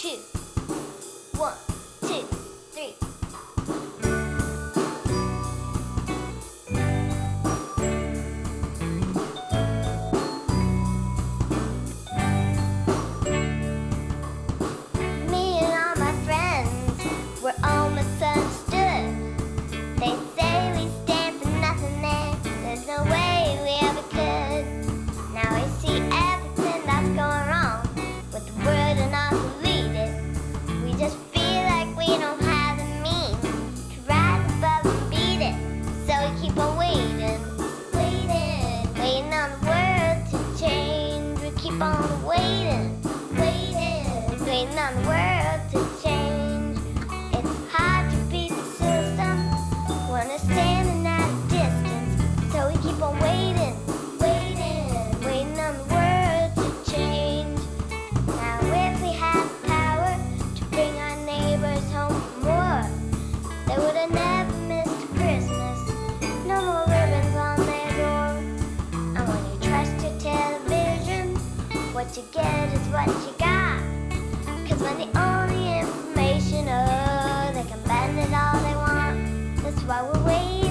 two, one. waiting on the world to change. It's hard to beat the system when it's standing at a distance. So we keep on waiting, waiting, waiting on the world to change. Now if we had power to bring our neighbors home more, they would have never missed Christmas. No more ribbons on their door. And when you trust your television, what you get is what you got. Cause when the only information, oh, they can bend it all they want. That's why we're waiting.